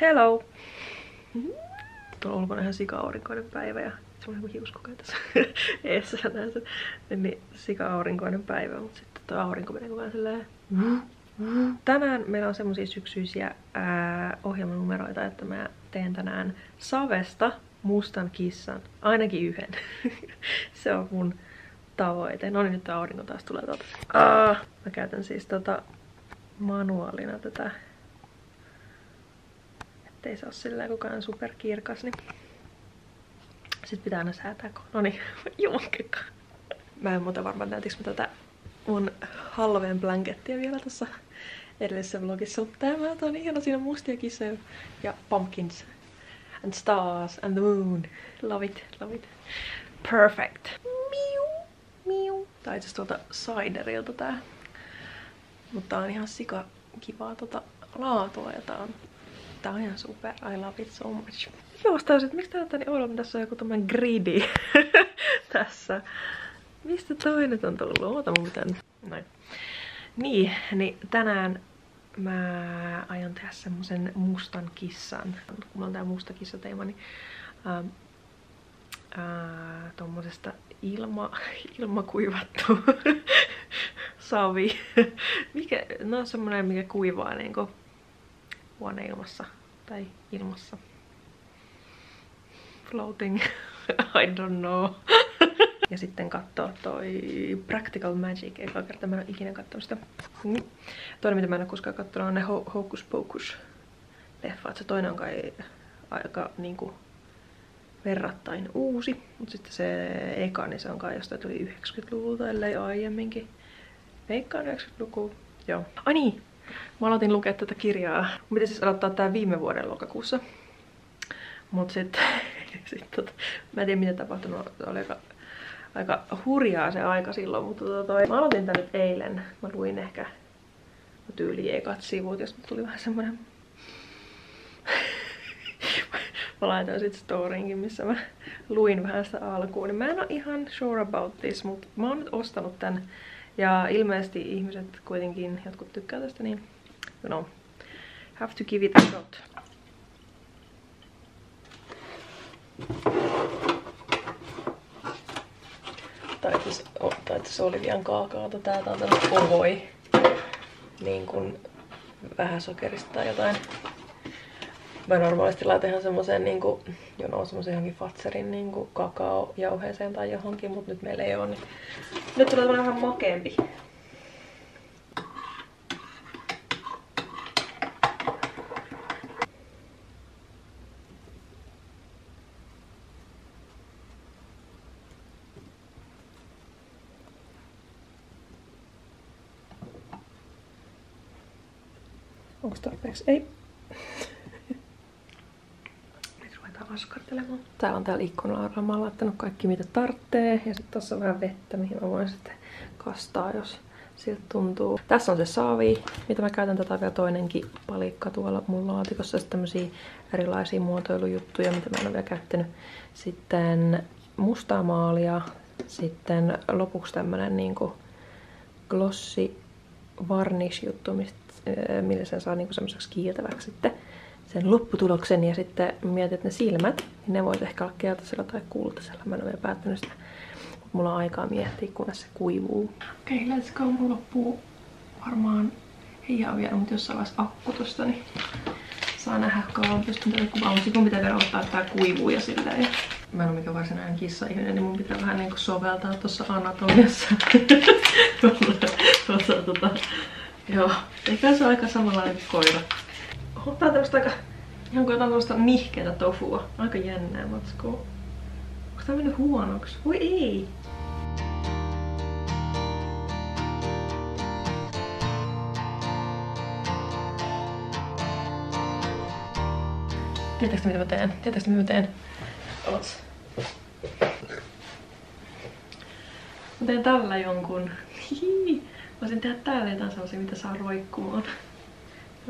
Hello! Tuolla ulkona ihan sika-aurinkoinen päivä ja se on hiuskokea tässä eessä näin sen. Niin sika-aurinkoinen päivä, mutta sitten tuo aurinko menee ajan silleen... Tänään meillä on semmosia syksyisiä ää, ohjelmanumeroita, että mä teen tänään Savesta mustan kissan. Ainakin yhden. se on mun tavoite. No niin, nyt aurinko taas tulee tuolta. Mä käytän siis tota manuaalina tätä ettei se ole silleen kukaan superkirkas, niin sitten pitää aina säätää, kun... No niin, jumakekka. Mä en muuten varmaan näytiks mä tätä mun Halloween blankettia vielä tässä edellisessä vlogissa, mutta tämä on ihana, siinä on mustia kissoja ja pumpkins and stars and the moon. Love it, love it. Perfect. Miu, miu. Tää itse tuolta Siderilta tää. Mutta tää on ihan sika kivaa tota laatua ja tää on Tää on ihan super. I love it so much. Juostais, että miksi tää on niin oudon, tässä on joku tämmönen gridi tässä. Mistä toi nyt on tullut? Oota mun Noin. Niin, niin tänään mä aion tehdä semmosen mustan kissan. Kun mulla on tää musta kissateema, niin ähm, äh, tommosesta ilma, ilmakuivattu savi. mikä, no semmonen, mikä kuivaa niinku huoneilmassa tai ilmassa. Floating, I don't know. ja sitten katsoa toi Practical Magic, eka kerta mä en ole ikinä katsonut sitä. Mm. Toinen mitä mä en ole koskaan katsonut on ne Hocus Pocus leffat. Se toinen on kai aika niinku verrattain uusi, mutta sitten se eka, niin se on kai jostain tuli 90-luvulta, ellei aiemminkin. Veikkaan 90-luku. Joo. Ai niin, Mä aloitin lukea tätä kirjaa. Miten siis aloittaa tää viime vuoden lokakuussa. Mut sit, sit tota, mä en tiedä mitä tapahtunut. Oli aika, aika hurjaa se aika silloin, mutta tota toi, mä aloitin tän nyt eilen. Mä luin ehkä tyyli ekat sivut, jos tuli vähän semmonen... mä laitoin sit storinkin, missä mä luin vähän sitä alkuun. Niin mä en oo ihan sure about this, mutta mä oon nyt ostanut tän ja ilmeisesti ihmiset kuitenkin, jotkut tykkää tästä, niin you know, have to give it a shot. Tai itse Olivian kaakaota. Tää on tämmönen ohoi. Niin kuin vähän sokerista tai jotain. Mä normaalisti laitan ihan semmosen niinku, you know, semmosen johonkin Fatserin niinku kakaojauheeseen tai johonkin, mut nyt meillä ei oo, niin nyt tulee vähän makeempi. Onko tarpeeksi? Ei. Nyt ruvetaan askartelemaan. Täällä on täällä ikkunalla. Mä oon laittanut kaikki mitä tarttee. Ja sitten tossa on vähän vettä, mihin mä voin sitten kastaa, jos siltä tuntuu. Tässä on se saavi, mitä mä käytän tätä vielä toinenkin palikka tuolla mun laatikossa. Sitten tämmösiä erilaisia muotoilujuttuja, mitä mä en ole vielä käyttänyt. Sitten mustaa maalia. Sitten lopuksi tämmönen niinku glossy varnish juttu, mistä millä sen saa niinku semmoiseksi kiiltäväksi sitten sen lopputuloksen. Ja sitten mietin, että ne silmät, niin ne voisi ehkä olla keltaisella tai kultaisella. Mä en ole vielä päättänyt sitä. Mulla on aikaa miettiä, kunnes se kuivuu. Okei, okay, let's go. Mulla loppuu varmaan ei vielä, mutta jossain vaiheessa akku tosta, niin saa nähdä kauan pystyn tätä kuvaa. Mutta mun pitää vielä ottaa, tää kuivuu ja silleen. Mä en ole mikään varsinainen kissa-ihminen, niin mun pitää vähän niinku soveltaa tuossa anatomiassa. tuossa, tota, Joo, eikä se ole aika samanlainen kuin koira. Ottaa tämmöstä aika ihan kuin jotain tämmöstä nihkeitä tofua. Aika jännää matskua. Onko tää mennyt huonoksi? Voi ei! Tiedätkö mitä mä teen? Tiedätkö mitä mä teen? Ots. Mä teen tällä jonkun. Hihi. Voisin tehdä täällä jotain sellaisia, mitä saa roikkumaan.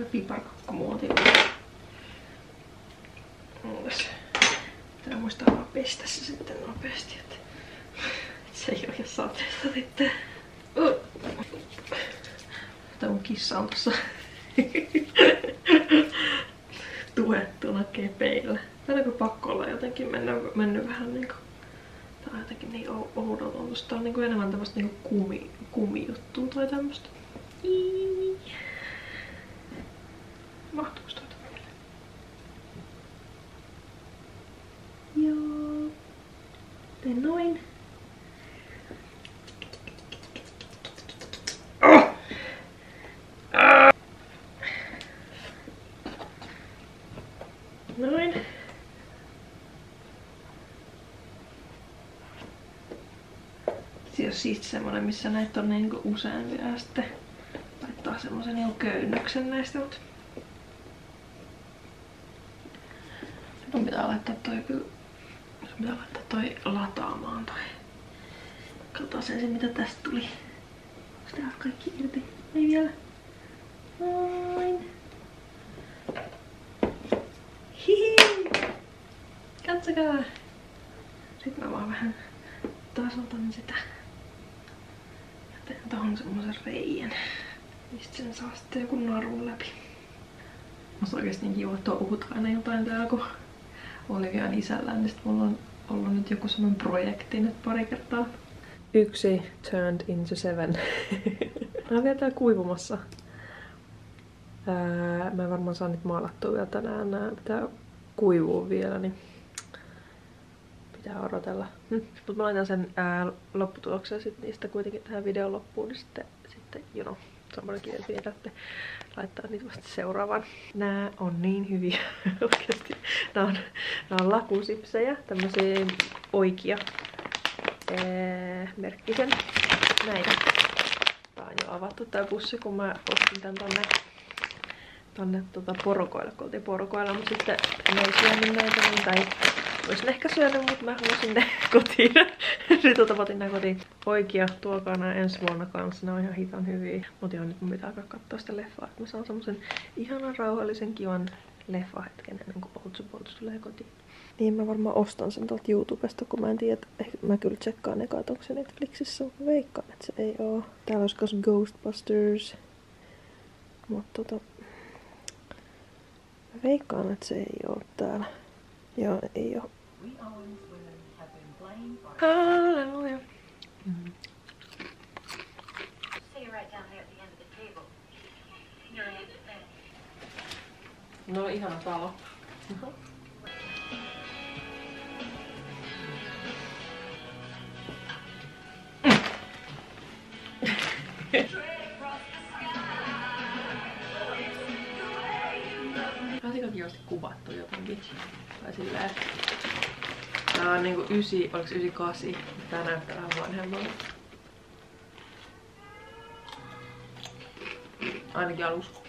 Piparkakkumuoti. Pitää muistaa vaan pestä se sitten nopeasti, että se ei ole jos sateesta sitten. Tämä mun kissa on tossa tuettuna kepeillä. Tänäkö pakko olla jotenkin mennyt, mennyt vähän niinku... Tää on jotenkin niin oudolta. Tää on niinku enemmän tämmöstä niinku kumi, kumijuttua tai tämmöstä. Mahtuuko toi Joo. Teen noin. Noin. Se on siis semmonen, missä näitä on niinku ja sitten laittaa semmosen niinku köynnöksen näistä, mutta Mun pitää laittaa toi kyllä... Mun pitää laittaa toi lataamaan toi. Katsotaan ensin mitä tästä tuli. Onks täältä kaikki irti? Ei vielä. Noin. Hihi. Katsokaa. Sitten mä vaan vähän tasotan sitä. Ja teen tohon semmosen reijän. Mistä sen saa sitten joku narun läpi. Musta oikeesti niin kiva touhut aina jotain täällä, kun Olivian isällä, niin sit mulla on ollut nyt joku semmonen projekti nyt pari kertaa. Yksi turned into seven. mä oon vielä täällä kuivumassa. Ää, mä en varmaan saa niitä maalattua vielä tänään. Nää pitää kuivua vielä, niin pitää odotella. Hm. Mutta mä laitan sen ää, lopputuloksen sit niistä kuitenkin tähän videon loppuun, niin sitten, sitten you know, kieli että laittaa niitä vasta seuraavan. Nää on niin hyviä oikeasti. Nää on, nää on lakusipsejä, tämmösiä oikea merkkisen näitä. Tää on jo avattu tää pussi, kun mä ostin tän tonne tonne tota porokoille, kun oltiin porokoilla, mutta sitten ne ei syönyt näitä, niin, tai olisin ehkä syönyt, mutta mä halusin ne kotiin. Sitten tota otin nää kotiin. Poikia, tuokaa nää ensi vuonna kanssa, ne on ihan hitan hyviä. Mutta joo, nyt mun pitää alkaa katsoa sitä leffaa, että mä saan semmosen ihanan rauhallisen kivan leffahetken ennen kuin Poltsu Poltsu tulee kotiin. Niin mä varmaan ostan sen tuolta YouTubesta, kun mä en tiedä, että mä kyllä tsekkaan eka, että onko se Netflixissä, mutta veikkaan, että se ei oo. Täällä olisi myös Ghostbusters. Mutta tota, mä veikkaan, että se ei oo täällä. Joo, ei oo. We always women have been blamed for... Hallelujah. Mm. Right down there at the end of the table. You're in the No, you haven't kivasti kuvattu jotenkin. Tai silleen, Tää on niinku 9, oliko 98? Tää näyttää vähän vanhemmalta. Ainakin alussa.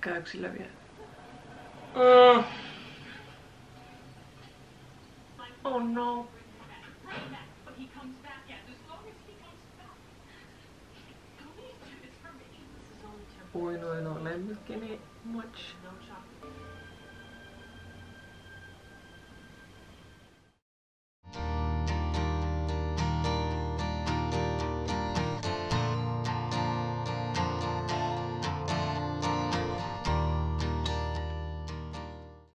Käykö sillä vielä? Uh. Oh no. Oi noin on lemmikkini much.